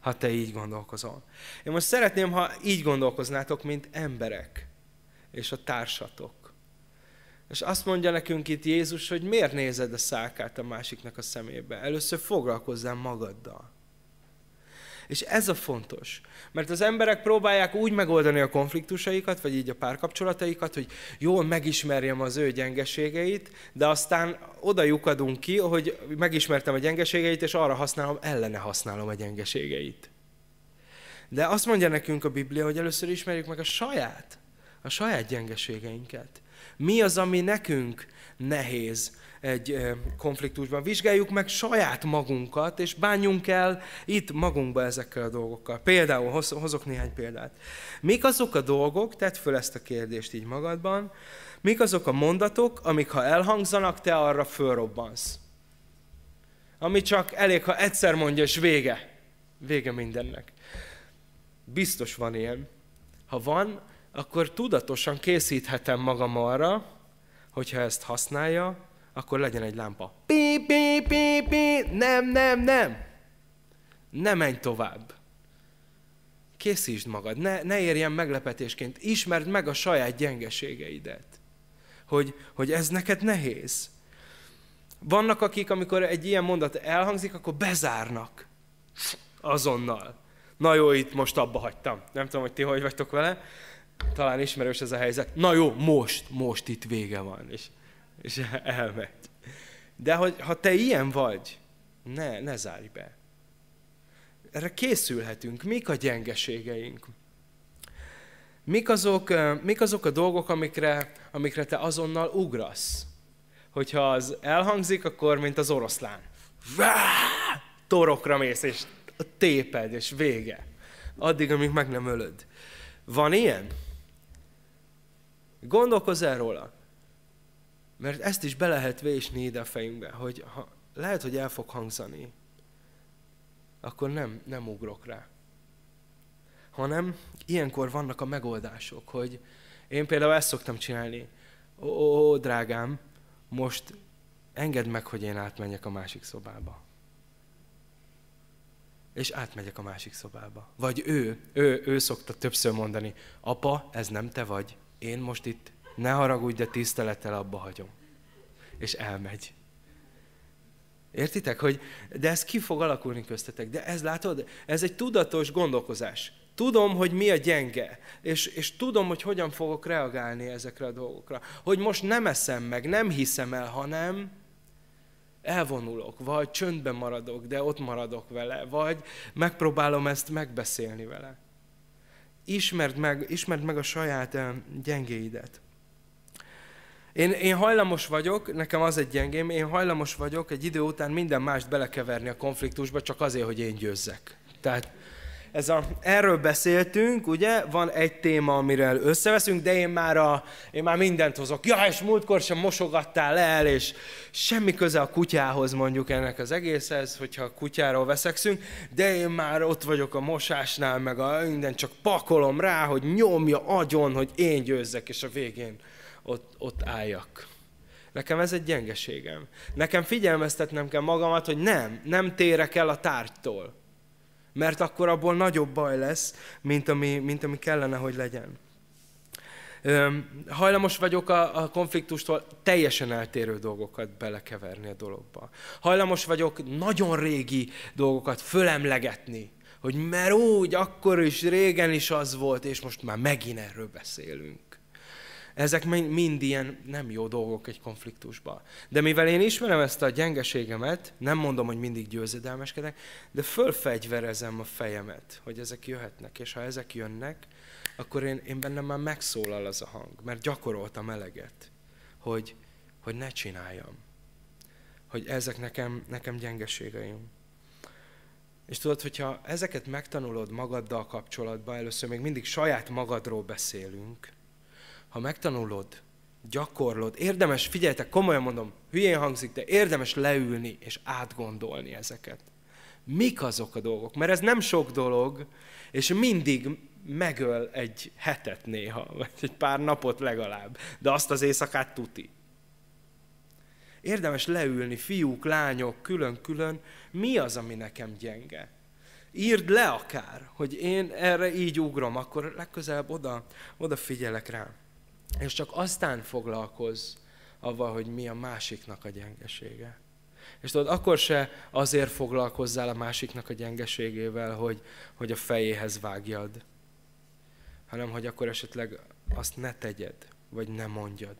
ha te így gondolkozol. Én most szeretném, ha így gondolkoznátok, mint emberek, és a társatok. És azt mondja nekünk itt Jézus, hogy miért nézed a szákát a másiknak a szemébe. Először foglalkozzál magaddal. És ez a fontos. Mert az emberek próbálják úgy megoldani a konfliktusaikat, vagy így a párkapcsolataikat, hogy jól megismerjem az ő gyengeségeit, de aztán oda lyukadunk ki, hogy megismertem a gyengeségeit, és arra használom, ellene használom a gyengeségeit. De azt mondja nekünk a Biblia, hogy először ismerjük meg a saját, a saját gyengeségeinket. Mi az, ami nekünk nehéz egy konfliktusban. Vizsgáljuk meg saját magunkat, és bánjunk el itt magunkba ezekkel a dolgokkal. Például, hozok néhány példát. Mik azok a dolgok, tedd föl ezt a kérdést így magadban, mik azok a mondatok, amik ha elhangzanak, te arra fölrobbansz. Ami csak elég, ha egyszer mondja, és vége. Vége mindennek. Biztos van ilyen. Ha van, akkor tudatosan készíthetem magam arra, hogyha ezt használja, akkor legyen egy lámpa. Pi, pi, pi, pi, nem, nem, nem. Ne menj tovább. Készítsd magad, ne, ne érjen meglepetésként. Ismerd meg a saját gyengeségeidet. Hogy, hogy ez neked nehéz. Vannak, akik, amikor egy ilyen mondat elhangzik, akkor bezárnak. Azonnal. Na jó, itt most abba hagytam. Nem tudom, hogy ti hogy vagytok vele. Talán ismerős ez a helyzet. Na jó, most, most itt vége van. És és elmegy. De hogy, ha te ilyen vagy, ne, ne zárj be. Erre készülhetünk. Mik a gyengeségeink? Mik azok, mik azok a dolgok, amikre, amikre te azonnal ugrasz? Hogyha az elhangzik, akkor mint az oroszlán. Torokra mész, és téped, és vége. Addig, amíg meg nem ölöd. Van ilyen? Gondolkozz el róla. Mert ezt is be lehet vésni ide a fejünkbe, hogy ha lehet, hogy el fog hangzani, akkor nem, nem ugrok rá. Hanem ilyenkor vannak a megoldások, hogy én például ezt szoktam csinálni. Ó, ó, ó drágám, most engedd meg, hogy én átmenjek a másik szobába. És átmegyek a másik szobába. Vagy ő, ő, ő szokta többször mondani, apa, ez nem te vagy, én most itt ne haragudj, de tisztelettel abba hagyom. És elmegy. Értitek, hogy de ez ki fog alakulni köztetek? De ez látod, ez egy tudatos gondolkozás. Tudom, hogy mi a gyenge, és, és tudom, hogy hogyan fogok reagálni ezekre a dolgokra. Hogy most nem eszem meg, nem hiszem el, hanem elvonulok, vagy csöndben maradok, de ott maradok vele, vagy megpróbálom ezt megbeszélni vele. Ismerd meg, ismerd meg a saját gyengéidet. Én, én hajlamos vagyok, nekem az egy gyengém, én hajlamos vagyok egy idő után minden mást belekeverni a konfliktusba, csak azért, hogy én győzzek. Tehát ez a, erről beszéltünk, ugye, van egy téma, amiről összeveszünk, de én már, a, én már mindent hozok. Ja, és múltkor sem mosogattál el, és semmi köze a kutyához mondjuk ennek az egészhez, hogyha a kutyáról veszekszünk, de én már ott vagyok a mosásnál, meg a minden csak pakolom rá, hogy nyomja agyon, hogy én győzzek, és a végén ott, ott álljak. Nekem ez egy gyengeségem. Nekem figyelmeztetnem kell magamat, hogy nem, nem térek el a tárgytól. Mert akkor abból nagyobb baj lesz, mint ami, mint ami kellene, hogy legyen. Hajlamos vagyok a, a konfliktustól teljesen eltérő dolgokat belekeverni a dologba. Hajlamos vagyok nagyon régi dolgokat fölemlegetni, hogy mert úgy, akkor is, régen is az volt, és most már megint erről beszélünk. Ezek mind ilyen nem jó dolgok egy konfliktusban. De mivel én ismerem ezt a gyengeségemet, nem mondom, hogy mindig győzedelmeskedek, de fölfegyverezem a fejemet, hogy ezek jöhetnek. És ha ezek jönnek, akkor én, én bennem már megszólal az a hang, mert gyakoroltam eleget, hogy, hogy ne csináljam. Hogy ezek nekem, nekem gyengeségeim. És tudod, hogyha ezeket megtanulod magaddal kapcsolatban, először még mindig saját magadról beszélünk, ha megtanulod, gyakorlod, érdemes, figyeljetek, komolyan mondom, hülyén hangzik, de érdemes leülni és átgondolni ezeket. Mik azok a dolgok? Mert ez nem sok dolog, és mindig megöl egy hetet néha, (laughs) vagy egy pár napot legalább, de azt az éjszakát tuti. Érdemes leülni, fiúk, lányok, külön-külön, mi az, ami nekem gyenge? Írd le akár, hogy én erre így ugrom, akkor legközelebb oda, oda figyelek rá. És csak aztán foglalkozz avval, hogy mi a másiknak a gyengesége. És tudod, akkor se azért foglalkozzál a másiknak a gyengeségével, hogy, hogy a fejéhez vágjad, hanem hogy akkor esetleg azt ne tegyed, vagy ne mondjad,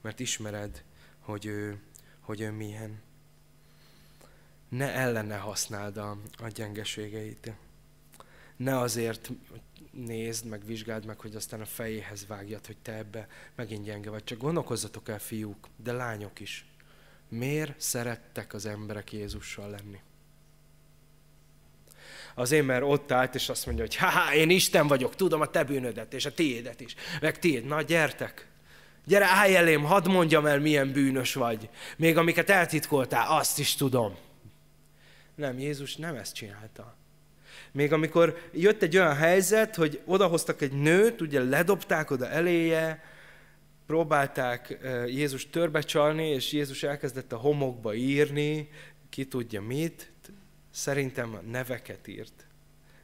mert ismered, hogy ő, hogy ő milyen. Ne ellene használd a, a gyengeségeit. Ne azért nézd, meg vizsgáld meg, hogy aztán a fejéhez vágjad, hogy te ebbe megint gyenge vagy. Csak gondolkozzatok el, fiúk, de lányok is. Miért szerettek az emberek Jézussal lenni? Azért, mert ott állt, és azt mondja, hogy ha én Isten vagyok, tudom a te bűnödet, és a tiédet is, meg tiéd, na gyertek, gyere, állj elém, hadd mondjam el, milyen bűnös vagy. Még amiket eltitkoltál, azt is tudom. Nem, Jézus nem ezt csinálta. Még amikor jött egy olyan helyzet, hogy odahoztak egy nőt, ugye ledobták oda eléje, próbálták Jézus törbecsalni, és Jézus elkezdett a homokba írni, ki tudja mit, szerintem a neveket írt.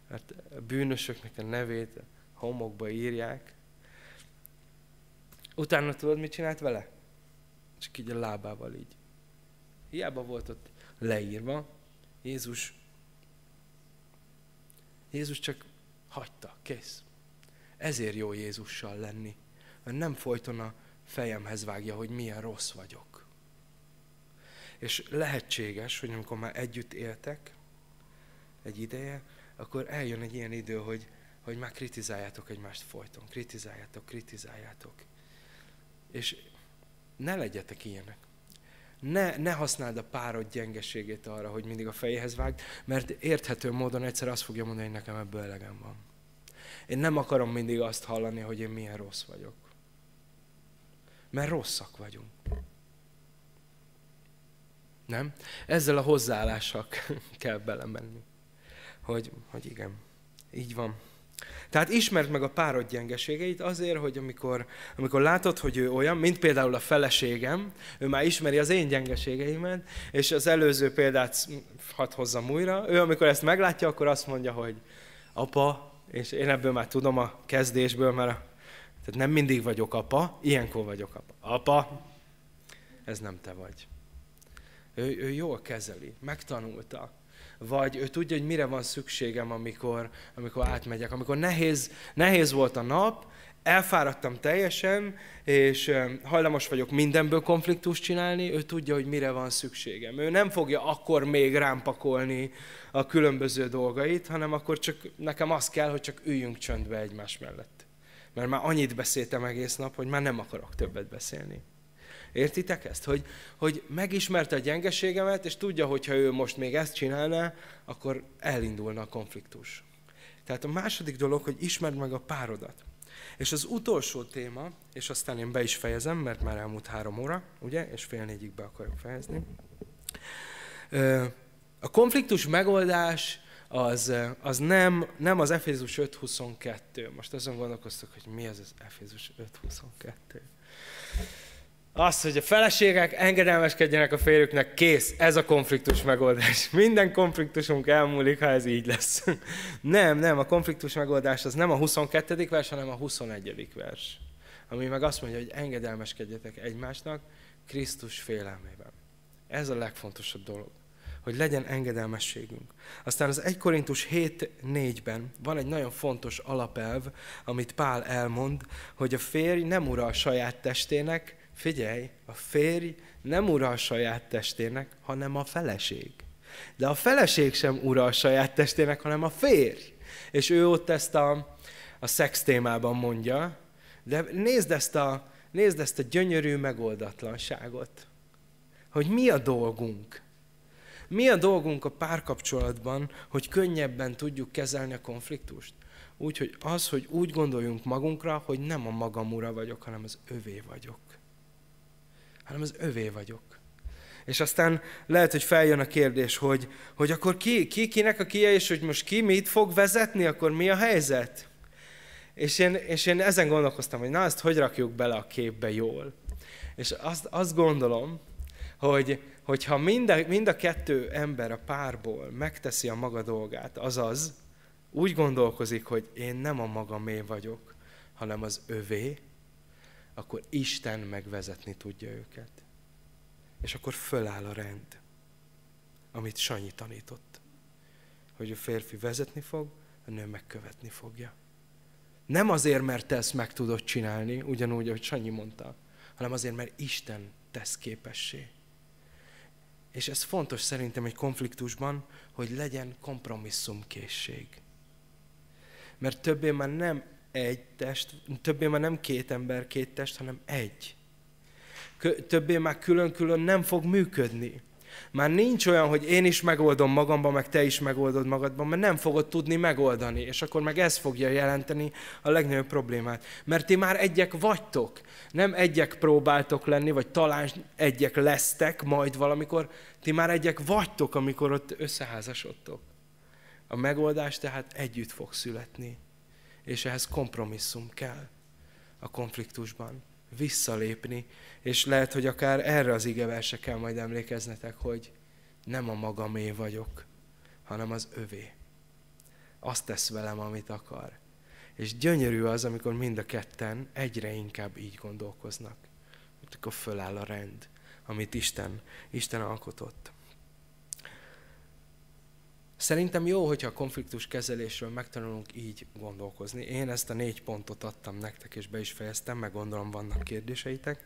Mert a bűnösöknek a nevét a homokba írják. Utána tudod, mit csinált vele? Csak így a lábával így. Hiába volt ott leírva, Jézus Jézus csak hagyta, kész. Ezért jó Jézussal lenni, mert nem folyton a fejemhez vágja, hogy milyen rossz vagyok. És lehetséges, hogy amikor már együtt éltek egy ideje, akkor eljön egy ilyen idő, hogy, hogy már kritizáljátok egymást folyton. Kritizáljátok, kritizáljátok. És ne legyetek ilyenek ne, ne használd a párod gyengeségét arra, hogy mindig a fejéhez vágd, mert érthető módon egyszer azt fogja mondani, hogy nekem ebből elegem van. Én nem akarom mindig azt hallani, hogy én milyen rossz vagyok. Mert rosszak vagyunk. Nem? Ezzel a hozzáállással (laughs) kell belemenni. Hogy, hogy igen, így van. Tehát ismerd meg a párod gyengeségeit azért, hogy amikor, amikor látod, hogy ő olyan, mint például a feleségem, ő már ismeri az én gyengeségeimet, és az előző példát hadd hozzam újra, ő amikor ezt meglátja, akkor azt mondja, hogy apa, és én ebből már tudom a kezdésből, mert a, tehát nem mindig vagyok apa, ilyenkor vagyok apa. Apa, ez nem te vagy. Ő, ő jól kezeli, megtanulta vagy ő tudja, hogy mire van szükségem, amikor, amikor átmegyek. Amikor nehéz, nehéz volt a nap, elfáradtam teljesen, és hajlamos vagyok mindenből konfliktust csinálni, ő tudja, hogy mire van szükségem. Ő nem fogja akkor még rám pakolni a különböző dolgait, hanem akkor csak nekem az kell, hogy csak üljünk csöndbe egymás mellett. Mert már annyit beszéltem egész nap, hogy már nem akarok többet beszélni. Értitek ezt? Hogy, hogy megismerte a gyengeségemet, és tudja, hogy ha ő most még ezt csinálná, akkor elindulna a konfliktus. Tehát a második dolog, hogy ismerd meg a párodat. És az utolsó téma, és aztán én be is fejezem, mert már elmúlt három óra, ugye, és fél négyig be akarok fejezni. A konfliktus megoldás az, az nem, nem az Efézus 5.22. Most azon gondolkoztok, hogy mi az az Efézus 5.22. Az, hogy a feleségek engedelmeskedjenek a férjüknek, kész, ez a konfliktus megoldás. (laughs) Minden konfliktusunk elmúlik, ha ez így lesz. (laughs) Nem, nem, a konfliktus megoldás az nem a 22. vers, hanem a 21. vers. Ami meg azt mondja, hogy engedelmeskedjetek egymásnak Krisztus félelmében. Ez a legfontosabb dolog hogy legyen engedelmességünk. Aztán az 1 Korintus 7.4-ben van egy nagyon fontos alapelv, amit Pál elmond, hogy a férj nem ura a saját testének, Figyelj, a férj nem ura a saját testének, hanem a feleség. De a feleség sem ura a saját testének, hanem a férj. És ő ott ezt a, a szex témában mondja, de nézd ezt, a, nézd ezt a gyönyörű megoldatlanságot. Hogy mi a dolgunk? Mi a dolgunk a párkapcsolatban, hogy könnyebben tudjuk kezelni a konfliktust? Úgy, hogy az, hogy úgy gondoljunk magunkra, hogy nem a magam ura vagyok, hanem az övé vagyok hanem az övé vagyok. És aztán lehet, hogy feljön a kérdés, hogy, hogy akkor ki, ki, kinek a kie, és hogy most ki mit fog vezetni, akkor mi a helyzet? És én, és én ezen gondolkoztam, hogy na, ezt hogy rakjuk bele a képbe jól. És azt, azt gondolom, hogy, hogyha mind a, mind a kettő ember a párból megteszi a maga dolgát, azaz úgy gondolkozik, hogy én nem a magamé vagyok, hanem az övé, akkor Isten megvezetni tudja őket. És akkor föláll a rend. amit Sanyi tanított. Hogy a férfi vezetni fog, a nő megkövetni fogja. Nem azért, mert te ezt meg tudod csinálni, ugyanúgy, ahogy Sanyi mondta, hanem azért, mert Isten tesz képessé. És ez fontos szerintem egy konfliktusban, hogy legyen kompromisszumkészség. Mert többé már nem egy test, többé már nem két ember, két test, hanem egy. Többé már külön-külön nem fog működni. Már nincs olyan, hogy én is megoldom magamban, meg te is megoldod magadban, mert nem fogod tudni megoldani, és akkor meg ez fogja jelenteni a legnagyobb problémát. Mert ti már egyek vagytok, nem egyek próbáltok lenni, vagy talán egyek lesztek majd valamikor, ti már egyek vagytok, amikor ott összeházasodtok. A megoldás tehát együtt fog születni, és ehhez kompromisszum kell a konfliktusban visszalépni, és lehet, hogy akár erre az igeverse kell majd emlékeznetek, hogy nem a magamé vagyok, hanem az övé. Azt tesz velem, amit akar. És gyönyörű az, amikor mind a ketten egyre inkább így gondolkoznak. Akkor föláll a rend, amit Isten, Isten alkotott. Szerintem jó, hogyha a konfliktus kezelésről megtanulunk így gondolkozni. Én ezt a négy pontot adtam nektek, és be is fejeztem, meg gondolom vannak kérdéseitek.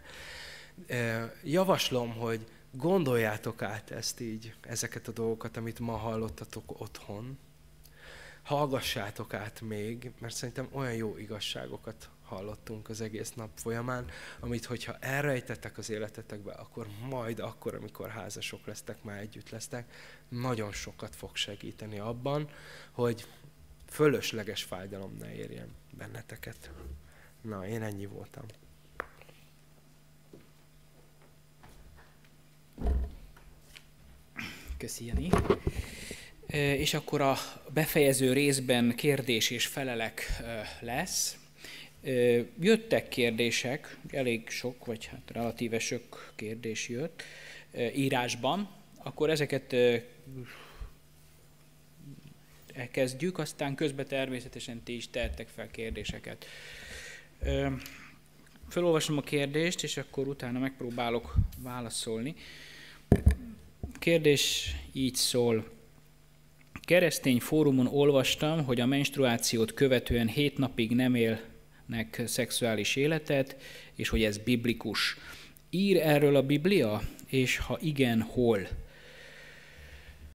Javaslom, hogy gondoljátok át ezt így, ezeket a dolgokat, amit ma hallottatok otthon. Hallgassátok át még, mert szerintem olyan jó igazságokat hallottunk az egész nap folyamán, amit hogyha elrejtettek az életetekbe, akkor majd akkor, amikor házasok lesztek, már együtt lesztek, nagyon sokat fog segíteni abban, hogy fölösleges fájdalom ne érjen benneteket. Na, én ennyi voltam. Köszi. És akkor a befejező részben kérdés és felelek lesz. Jöttek kérdések, elég sok, vagy hát relatíve sok kérdés jött írásban, akkor ezeket elkezdjük, aztán közben természetesen ti is tehettek fel kérdéseket. Felolvasom a kérdést, és akkor utána megpróbálok válaszolni. Kérdés így szól. Keresztény fórumon olvastam, hogy a menstruációt követően hét napig nem élnek szexuális életet, és hogy ez biblikus. Ír erről a Biblia, és ha igen, hol?